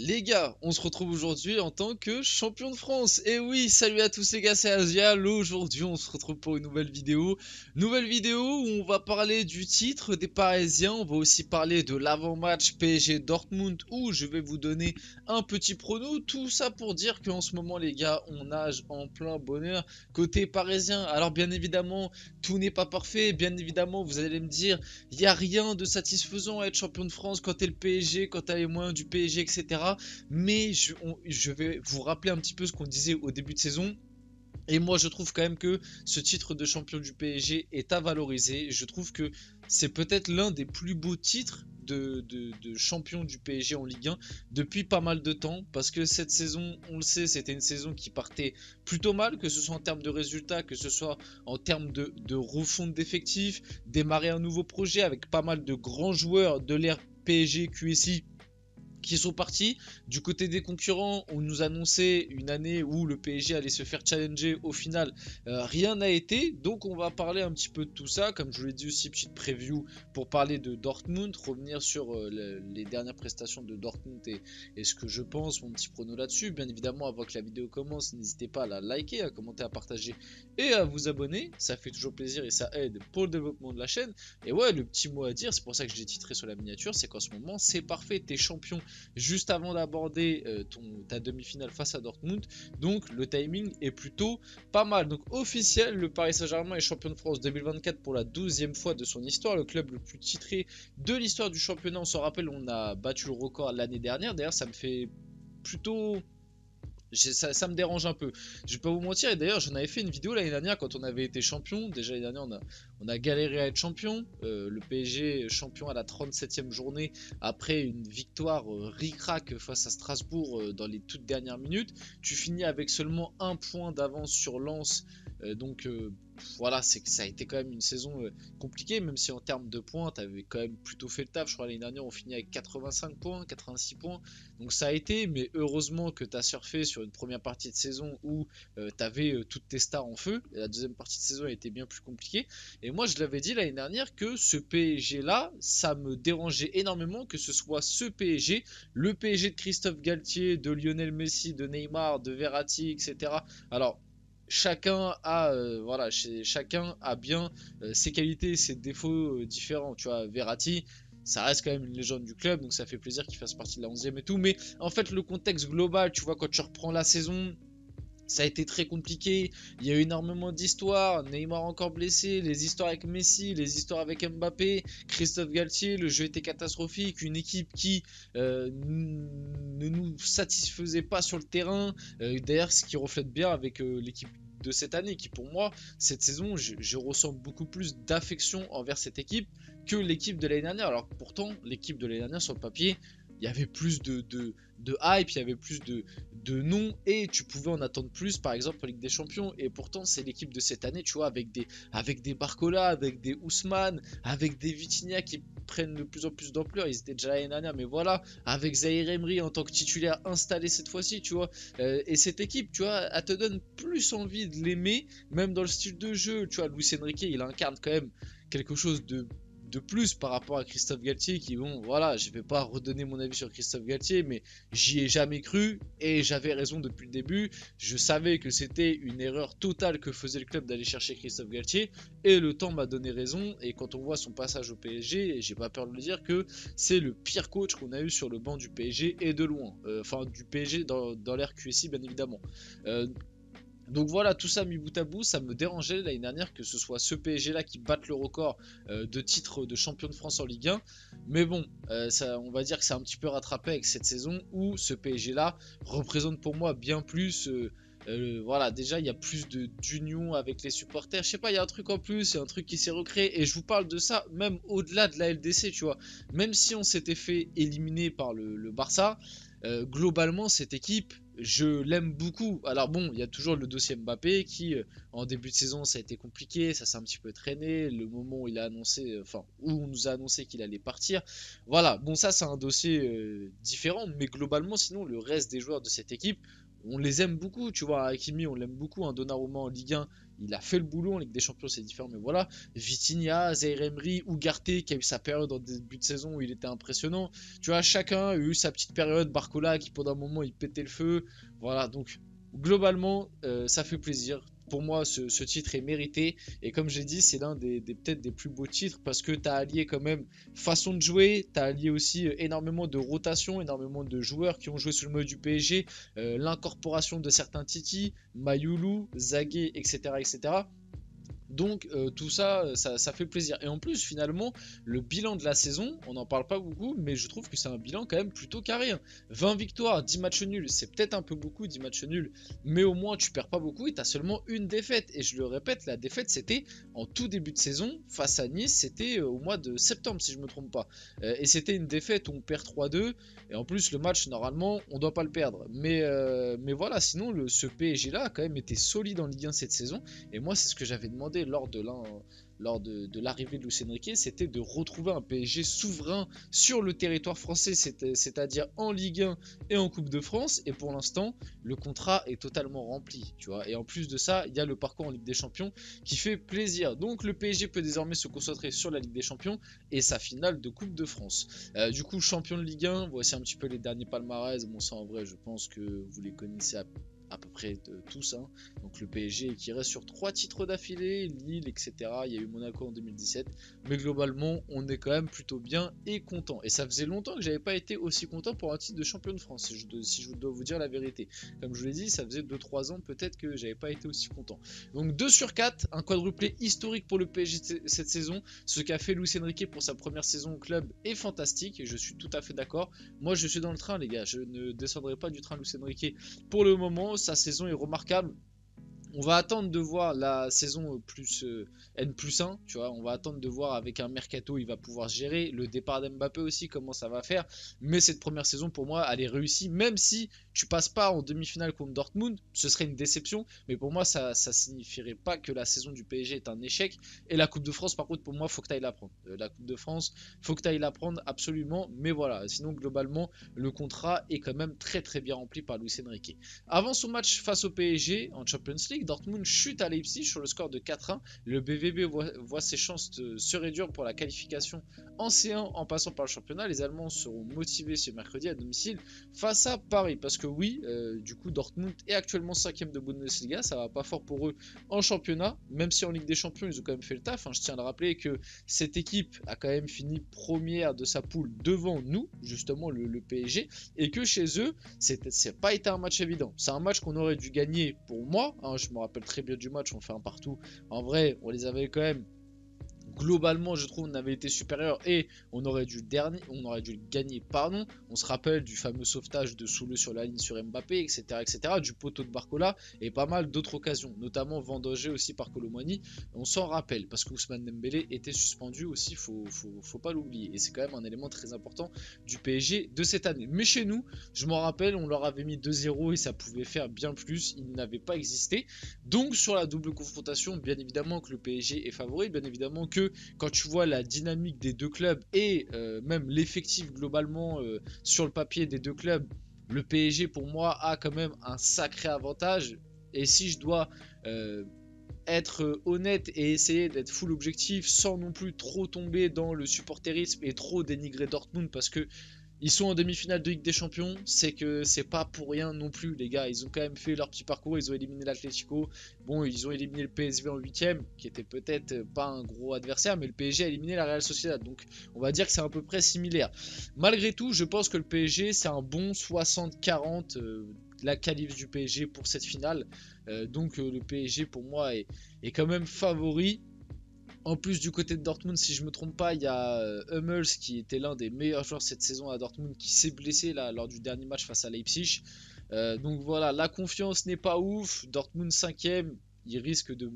Les gars, on se retrouve aujourd'hui en tant que champion de France. Et oui, salut à tous les gars, c'est Azial. Aujourd'hui, on se retrouve pour une nouvelle vidéo. Nouvelle vidéo où on va parler du titre des Parisiens. On va aussi parler de l'avant-match PSG Dortmund où je vais vous donner un petit prono. Tout ça pour dire qu'en ce moment, les gars, on nage en plein bonheur côté parisien. Alors, bien évidemment, tout n'est pas parfait. Bien évidemment, vous allez me dire, il n'y a rien de satisfaisant à être champion de France quand t'es le PSG, quand t'as les moyens du PSG, etc. Mais je, vais vous rappeler un petit peu ce qu'on disait au début de saison. Et moi, je trouve quand même que ce titre de champion du PSG est à valoriser. Je trouve que c'est peut-être l'un des plus beaux titres de, champion du PSG en Ligue 1 depuis pas mal de temps. Parce que cette saison, on le sait, c'était une saison qui partait plutôt mal, que ce soit en termes de résultats, que ce soit en termes de, de refonte d'effectifs, démarrer un nouveau projet avec pas mal de grands joueurs de l'ère PSG QSI qui sont partis. Du côté des concurrents, on nous annonçait une année où le PSG allait se faire challenger. Au final, euh, rien n'a été. Donc on va parler un petit peu de tout ça. Comme je vous l'ai dit aussi, petite preview pour parler de Dortmund, revenir sur euh, les dernières prestations de Dortmund et, ce que je pense, mon petit prono là-dessus. Bien évidemment, avant que la vidéo commence, n'hésitez pas à la liker, à commenter, à partager et à vous abonner. Ça fait toujours plaisir et ça aide pour le développement de la chaîne. Et ouais, le petit mot à dire, c'est pour ça que je l'ai titré sur la miniature, c'est qu'en ce moment, c'est parfait. T'es champion juste avant d'aborder euh, ta demi-finale face à Dortmund. Donc le timing est plutôt pas mal. Donc officiel, le Paris Saint-Germain est champion de France 2024 pour la 12e fois de son histoire. Le club le plus titré de l'histoire du championnat. On s'en rappelle, on a battu le record l'année dernière. D'ailleurs, ça me fait plutôt ça, me dérange un peu. Je vais pas vous mentir, et d'ailleurs j'en avais fait une vidéo l'année dernière quand on avait été champion. Déjà l'année dernière on a, on a galéré à être champion. Euh, le PSG champion à la 37e journée après une victoire euh, ric-rac face à Strasbourg euh, dans les toutes dernières minutes. Tu finis avec seulement un point d'avance sur Lens. donc voilà, c'est que ça a été quand même une saison euh, compliquée, même si en termes de points, tu avais quand même plutôt fait le taf. Je crois l'année dernière, on finit avec 85 points, 86 points. Donc ça a été, mais heureusement que tu as surfé sur une première partie de saison où euh, tu avais euh, toutes tes stars en feu. La deuxième partie de saison a été bien plus compliquée. Et moi, je l'avais dit l'année dernière que ce PSG-là, ça me dérangeait énormément que ce soit ce PSG, le PSG de Christophe Galtier, de Lionel Messi, de Neymar, de Verratti, etc. Alors, chacun a euh, chacun a bien euh, ses qualités ses défauts euh, différents tu vois. Verratti ça reste quand même une légende du club donc ça fait plaisir qu'il fasse partie de la 11e et tout. Mais en fait le contexte global tu vois quand tu reprends la saison ça a été très compliqué, il y a eu énormément d'histoires, Neymar encore blessé, les histoires avec Messi, les histoires avec Mbappé, Christophe Galtier, le jeu était catastrophique, une équipe qui euh, ne nous satisfaisait pas sur le terrain, euh, d'ailleurs ce qui reflète bien avec euh, l'équipe de cette année qui pour moi cette saison je, ressens beaucoup plus d'affection envers cette équipe que l'équipe de l'année dernière. Alors pourtant l'équipe de l'année dernière sur le papier il y avait plus de, hype, il y avait plus de, de noms et tu pouvais en attendre plus par exemple en Ligue des Champions. Et pourtant c'est l'équipe de cette année tu vois avec des avec des Barcola avec des Ousmane avec des Vitinha qui prennent de plus en plus d'ampleur. Ils étaient déjà l'année dernière. Mais voilà avec Zahir Emery en tant que titulaire installé cette fois-ci tu vois. Euh, et cette équipe tu vois elle te donne plus envie de l'aimer même dans le style de jeu. Tu vois Luis Enrique il incarne quand même quelque chose de de plus par rapport à Christophe Galtier qui bon voilà je vais pas redonner mon avis sur Christophe Galtier mais j'y ai jamais cru et j'avais raison depuis le début. Je savais que c'était une erreur totale que faisait le club d'aller chercher Christophe Galtier et le temps m'a donné raison. Et quand on voit son passage au PSG j'ai pas peur de le dire que c'est le pire coach qu'on a eu sur le banc du PSG et de loin. Euh, enfin du PSG dans, dans l'ère QSI bien évidemment. Euh, donc voilà, tout ça mis bout à bout, ça me dérangeait l'année dernière que ce soit ce PSG là qui batte le record euh, de titre de champion de France en Ligue 1. Mais bon, euh, on va dire que c'est un petit peu rattrapé avec cette saison où ce PSG là représente pour moi bien plus. Euh, voilà, déjà il y a plus d'union avec les supporters. Je sais pas, il y a un truc en plus, il y a un truc qui s'est recréé. Et je vous parle de ça même au-delà de la LDC, tu vois. Même si on s'était fait éliminer par le Barça, globalement cette équipe je l'aime beaucoup. Alors bon, il y a toujours le dossier Mbappé qui, euh, en début de saison, ça a été compliqué, ça s'est un petit peu traîné. Le moment où il a annoncé, euh, enfin, où on nous a annoncé qu'il allait partir. Voilà, bon, ça c'est un dossier euh, différent, mais globalement, sinon, le reste des joueurs de cette équipe, on les aime beaucoup. Tu vois, Hakimi, on l'aime beaucoup. Un Donnarumma en Ligue 1, il a fait le boulot en Ligue des Champions, c'est différent, mais voilà. Vitinha, Zaire Emery, Ugarte qui a eu sa période en début de saison où il était impressionnant. Tu vois, chacun a eu sa petite période. Barcola qui pendant un moment il pétait le feu. Voilà, donc globalement, euh, ça fait plaisir pour moi, ce, titre est mérité. Et comme j'ai dit, c'est l'un des, peut-être des plus beaux titres parce que tu as allié quand même façon de jouer, tu as allié aussi euh, énormément de rotation, énormément de joueurs qui ont joué sous le mode du PSG, euh, l'incorporation de certains Titi, Mayoulou, Zagué, etc. etc. Donc euh, tout ça, ça, fait plaisir. Et en plus, finalement, le bilan de la saison, on n'en parle pas beaucoup, mais je trouve que c'est un bilan quand même plutôt carré. 20 hein. victoires, 10 matchs nuls, c'est peut-être un peu beaucoup, 10 matchs nuls, mais au moins tu perds pas beaucoup et tu as seulement une défaite. Et je le répète, la défaite c'était en tout début de saison face à Nice, c'était euh, au mois de septembre si je me trompe pas. Euh, et c'était une défaite où on perd 3-2, et en plus le match normalement on doit pas le perdre. Mais, voilà, sinon ce PSG là a quand même été solide en Ligue 1 cette saison, et moi c'est ce que j'avais demandé lors de l'arrivée de Lucien Riquet, c'était de retrouver un PSG souverain sur le territoire français, c'est-à-dire en Ligue 1 et en Coupe de France. Et pour l'instant, le contrat est totalement rempli, tu vois. Et en plus de ça, il y a le parcours en Ligue des Champions qui fait plaisir. Donc le PSG peut désormais se concentrer sur la Ligue des Champions et sa finale de Coupe de France. Euh, du coup, champion de Ligue 1, voici un petit peu les derniers palmarès. Bon, ça en vrai, je pense que vous les connaissez à à peu près tous. Hein. Donc le PSG qui reste sur trois titres d'affilée, Lille, etc. Il y a eu Monaco en 2017. Mais globalement, on est quand même plutôt bien et content. Et ça faisait longtemps que j'avais pas été aussi content pour un titre de champion de France, si je, si je dois vous dire la vérité. Comme je vous l'ai dit, ça faisait 2-3 ans peut-être que j'avais pas été aussi content. Donc 2 sur 4, un quadruplé historique pour le PSG cette saison. Ce qu'a fait Luis Enrique pour sa première saison au club est fantastique et je suis tout à fait d'accord. Moi je suis dans le train les gars, je ne descendrai pas du train Luis Enrique pour le moment sa saison est remarquable. On va attendre de voir la saison plus euh, N plus 1, tu vois. On va attendre de voir avec un mercato, il va pouvoir gérer. Le départ d'Mbappé aussi, comment ça va faire. Mais cette première saison, pour moi, elle est réussie. Même si tu passes pas en demi-finale contre Dortmund, ce serait une déception. Mais pour moi, ça, ça signifierait pas que la saison du PSG est un échec. Et la Coupe de France, par contre, pour moi, faut que tu ailles la prendre. Euh, la Coupe de France, faut que tu ailles la prendre absolument. Mais voilà, sinon, globalement, le contrat est quand même très très bien rempli par Luis Enrique. Avant son match face au PSG en Champions League, Dortmund chute à Leipzig sur le score de 4-1. Le BVB voit, ses chances se réduire pour la qualification en C1 en passant par le championnat. Les Allemands seront motivés ce mercredi à domicile face à Paris. Parce que oui, euh, du coup, Dortmund est actuellement 5ème de Bundesliga. Ça va pas fort pour eux en championnat. Même si en Ligue des Champions, ils ont quand même fait le taf. Hein. Je tiens à le rappeler que cette équipe a quand même fini première de sa poule devant nous, justement le, PSG. Et que chez eux, c'est pas été un match évident. C'est un match qu'on aurait dû gagner pour moi. Hein. Me rappelle très bien du match, on fait un partout. En vrai, on les avait quand même globalement, je trouve, on avait été supérieur et on aurait dû le gagner, pardon. On se rappelle du fameux sauvetage de Soule sur la ligne sur Mbappé, etc., etc., du poteau de Barcola et pas mal d'autres occasions, notamment vendogé aussi par Colomani. On s'en rappelle parce que Ousmane Dembélé était suspendu aussi, faut, faut, pas l'oublier. Et c'est quand même un élément très important du PSG de cette année. Mais chez nous, je m'en rappelle, on leur avait mis 2-0 et ça pouvait faire bien plus. Il n'avait pas existé. Donc sur la double confrontation, bien évidemment que le PSG est favori, bien évidemment que quand tu vois la dynamique des deux clubs et euh, même l'effectif globalement euh, sur le papier des deux clubs, le PSG pour moi a quand même un sacré avantage. Et si je dois euh, être honnête et essayer d'être full objectif sans non plus trop tomber dans le supporterisme et trop dénigrer Dortmund parce que ils sont en demi-finale de Ligue des Champions, c'est que c'est pas pour rien non plus, les gars. Ils ont quand même fait leur petit parcours, ils ont éliminé l'Atlético. Bon, ils ont éliminé le PSV en 8ème, qui était peut-être pas un gros adversaire, mais le PSG a éliminé la Real Sociedad. Donc, on va dire que c'est à peu près similaire. Malgré tout, je pense que le PSG, c'est un bon 60-40. Euh, la qualif du PSG pour cette finale. Euh, donc euh, le PSG pour moi est quand même favori. En plus, du côté de Dortmund, si je me trompe pas, il y a euh, Hummels qui était l'un des meilleurs joueurs cette saison à Dortmund qui s'est blessé lors du dernier match face à Leipzig. Euh, donc voilà, la confiance n'est pas ouf. Dortmund 5ème, il risque de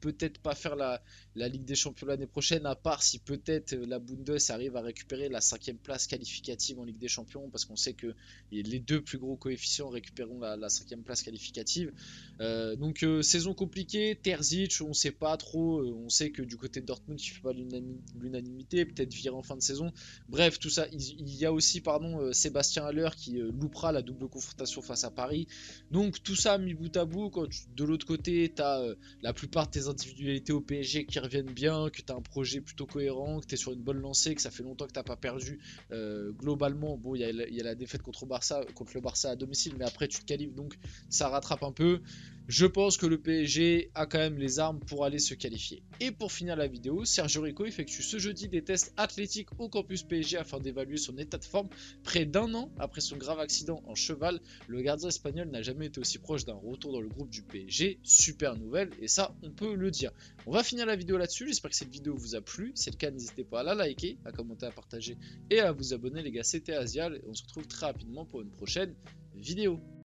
peut-être pas faire la, la Ligue des Champions l'année prochaine, à part si peut-être la Bundes arrive à récupérer la cinquième place qualificative en Ligue des Champions, parce qu'on sait que les deux plus gros coefficients récupéreront la, cinquième place qualificative. Euh, donc euh, saison compliquée, Terzic, on ne sait pas trop, euh, on sait que du côté de Dortmund, il ne fait pas l'unanimité, peut-être virer en fin de saison. Bref, tout ça, il, y a aussi pardon, Sébastien Haller qui loupera la double confrontation face à Paris. Donc tout ça mis bout à bout, quand de l'autre côté, as la plupart de tes individualités au PSG qui reviennent bien, que tu as un projet plutôt cohérent, que tu es sur une bonne lancée, que ça fait longtemps que tu n'as pas perdu. globalement, bon, il y, a la défaite contre le Barça à domicile, mais après tu te qualifies, donc ça rattrape un peu. Je pense que le PSG a quand même les armes pour aller se qualifier. Et pour finir la vidéo, Sergio Rico effectue ce jeudi des tests athlétiques au campus PSG afin d'évaluer son état de forme. Près d'un an après son grave accident en cheval, le gardien espagnol n'a jamais été aussi proche d'un retour dans le groupe du PSG. Super nouvelle, et ça, on peut le dire. On va finir la vidéo là-dessus. J'espère que cette vidéo vous a plu. Si c'est le cas, n'hésitez pas à la liker, à commenter, à partager et à vous abonner, les gars. C'était Asial, on se retrouve très rapidement pour une prochaine vidéo.